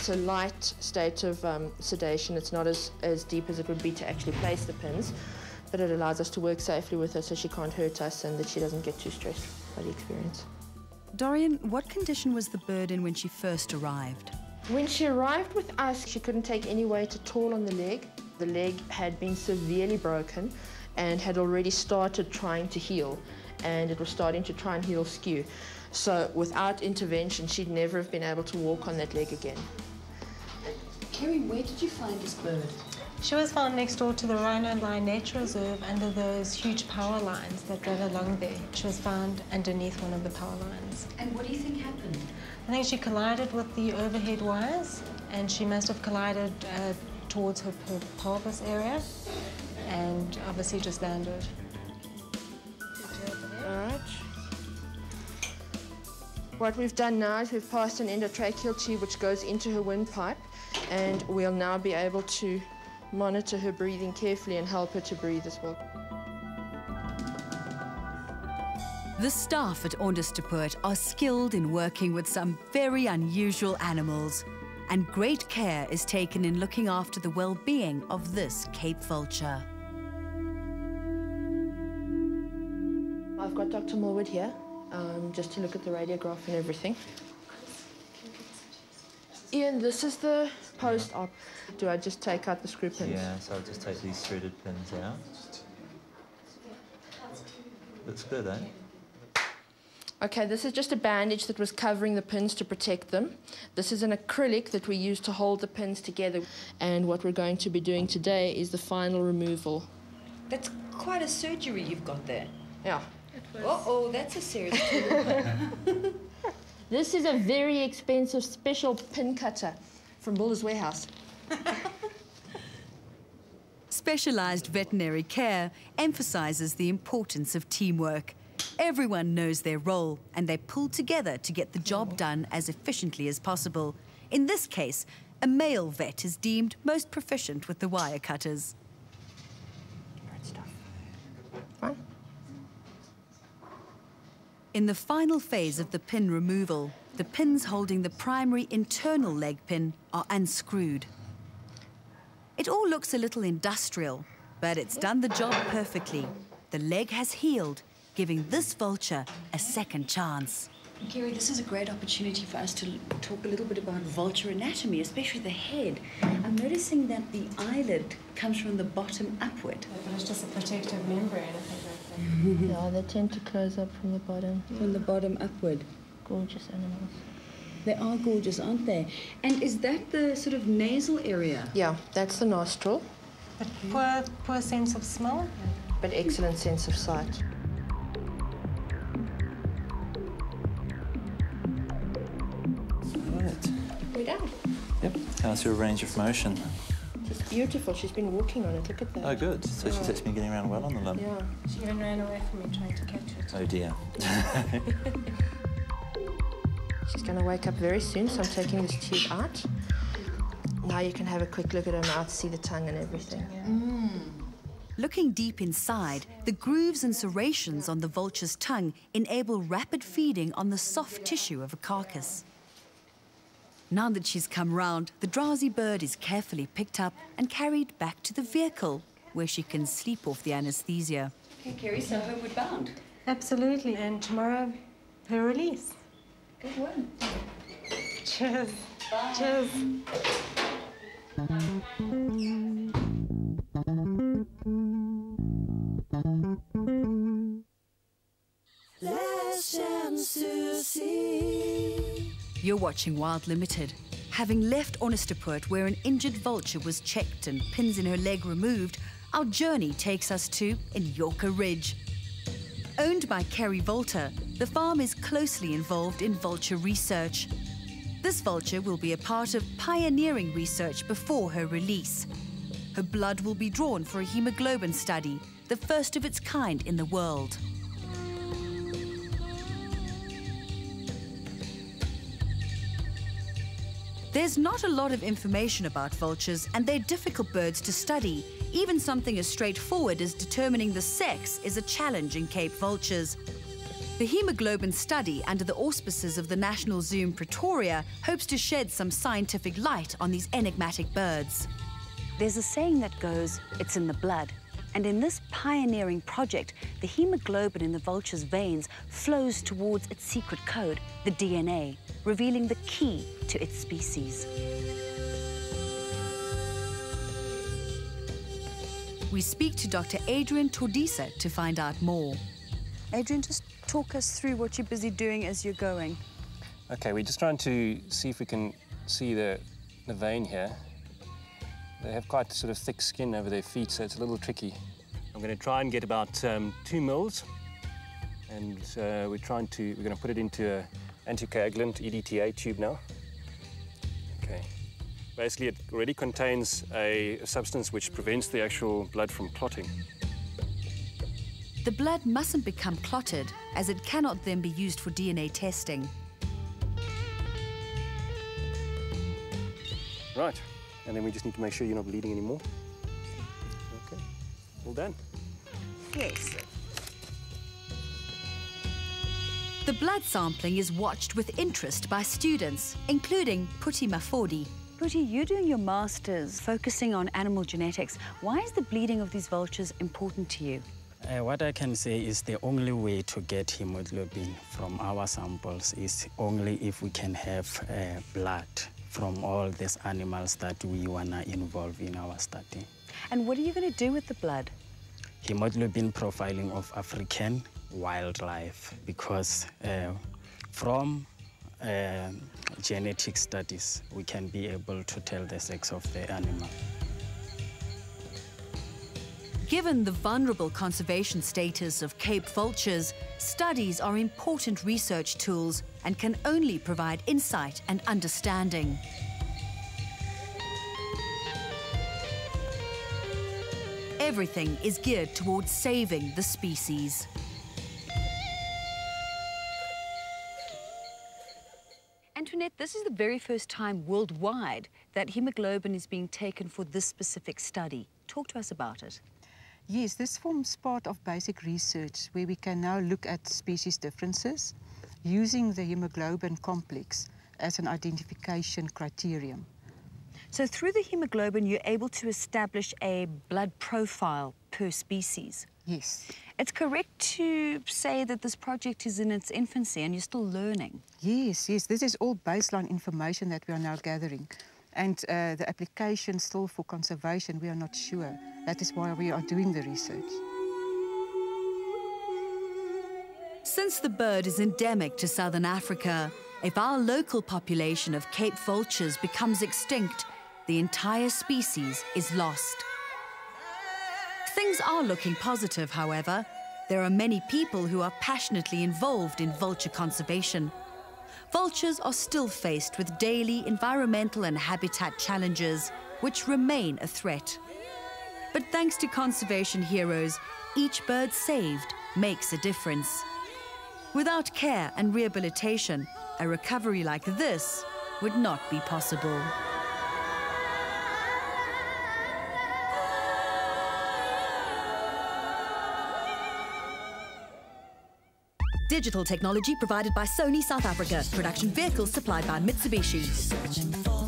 It's a light state of um, sedation. It's not as, as deep as it would be to actually place the pins, but it allows us to work safely with her so she can't hurt us and that she doesn't get too stressed by the experience. Dorian, what condition was the bird in when she first arrived? When she arrived with us, she couldn't take any weight at all on the leg. The leg had been severely broken and had already started trying to heal, and it was starting to try and heal skew. So without intervention, she'd never have been able to walk on that leg again. Kerry, where did you find this bird? She was found next door to the Rhino Line Nature Reserve under those huge power lines that run along there. She was found underneath one of the power lines. And what do you think happened? I think she collided with the overhead wires and she must have collided uh, towards her, her pelvis area and obviously just landed. All right. What we've done now is we've passed an endotracheal tube which goes into her windpipe and we'll now be able to monitor her breathing carefully and help her to breathe as well. The staff at Onderstepoort are skilled in working with some very unusual animals, and great care is taken in looking after the well-being of this Cape vulture. I've got Dr. Morwood here, um, just to look at the radiograph and everything. Ian, this is the post-op. Do I just take out the screw pins? Yeah, so I'll just take these threaded pins out. Looks good, eh? Okay, this is just a bandage that was covering the pins to protect them. This is an acrylic that we use to hold the pins together. And what we're going to be doing today is the final removal. That's quite a surgery you've got there. Yeah. Uh-oh, that's a serious tool. This is a very expensive special pin cutter from Builders Warehouse. Specialised veterinary care emphasises the importance of teamwork. Everyone knows their role and they pull together to get the job done as efficiently as possible. In this case, a male vet is deemed most proficient with the wire cutters. Great stuff. Fine. In the final phase of the pin removal, the pins holding the primary internal leg pin are unscrewed. It all looks a little industrial, but it's done the job perfectly. The leg has healed, giving this vulture a second chance. Kerry, this is a great opportunity for us to talk a little bit about vulture anatomy, especially the head. I'm noticing that the eyelid comes from the bottom upward. But it's just a protective membrane, I think. Yeah, they tend to close up from the bottom. From the bottom upward. Gorgeous animals. They are gorgeous, aren't they? And is that the sort of nasal area? Yeah, that's the nostril, But poor, poor sense of smell. but excellent sense of sight. Right. Way down. Yep. How's a range of motion? It's beautiful. She's been walking on it. Look at that. Oh, good. So she's actually been getting around well on the limb. Yeah. She even ran away from me trying to catch it. Oh dear. She's going to wake up very soon, so I'm taking this tube out. Now you can have a quick look at her mouth, see the tongue and everything. Mm. Looking deep inside, the grooves and serrations on the vulture's tongue enable rapid feeding on the soft tissue of a carcass. Now that she's come round, the drowsy bird is carefully picked up and carried back to the vehicle, where she can sleep off the anesthesia. Okay, Kerry, so homeward bound. Absolutely. And tomorrow, her release. Good one. Cheers. Cheers. You're watching Wild Limited. Having left Onderstepoort where an injured vulture was checked and pins in her leg removed, our journey takes us to Yorker Ridge. Owned by Kerry Wolter, the farm is closely involved in vulture research. This vulture will be a part of pioneering research before her release. Her blood will be drawn for a hemoglobin study, the first of its kind in the world. There's not a lot of information about vultures, and they're difficult birds to study. Even something as straightforward as determining the sex is a challenge in Cape vultures. The hemoglobin study, under the auspices of the National Zoo in Pretoria, hopes to shed some scientific light on these enigmatic birds. There's a saying that goes, it's in the blood. And in this pioneering project, the hemoglobin in the vulture's veins flows towards its secret code, the DNA, revealing the key to its species. We speak to Dr. Adrian Tordiffe to find out more. Adrian, just talk us through what you're busy doing as you're going. Okay, we're just trying to see if we can see the, the vein here. They have quite sort of thick skin over their feet, so it's a little tricky. I'm going to try and get about um, two mils, and uh, we're trying to we're going to put it into an anticoagulant EDTA tube now. Okay. Basically, it already contains a, a substance which prevents the actual blood from clotting. The blood mustn't become clotted, as it cannot then be used for DNA testing. Right, and then we just need to make sure you're not bleeding anymore. Okay, all done. Yes. The blood sampling is watched with interest by students, including Putti Mafodi. Putti, you're doing your master's focusing on animal genetics. Why is the bleeding of these vultures important to you? Uh, what I can say is the only way to get hemoglobin from our samples is only if we can have uh, blood from all these animals that we want to involve in our study. And what are you going to do with the blood? Hemoglobin profiling of African wildlife because uh, from uh, genetic studies we can be able to tell the sex of the animal. Given the vulnerable conservation status of Cape vultures, studies are important research tools and can only provide insight and understanding. Everything is geared towards saving the species. Antoinette, this is the very first time worldwide that hemoglobin is being taken for this specific study. Talk to us about it. Yes, this forms part of basic research where we can now look at species differences using the hemoglobin complex as an identification criterion. So through the hemoglobin, you're able to establish a blood profile per species. Yes. It's correct to say that this project is in its infancy and you're still learning. Yes, yes, this is all baseline information that we are now gathering. And uh, the application still for conservation, we are not sure. That is why we are doing the research. Since the bird is endemic to southern Africa, if our local population of Cape vultures becomes extinct, the entire species is lost. Things are looking positive, however. There are many people who are passionately involved in vulture conservation. Vultures are still faced with daily environmental and habitat challenges, which remain a threat. But thanks to conservation heroes, each bird saved makes a difference. Without care and rehabilitation, a recovery like this would not be possible. Digital technology provided by Sony South Africa. Production vehicles supplied by Mitsubishi.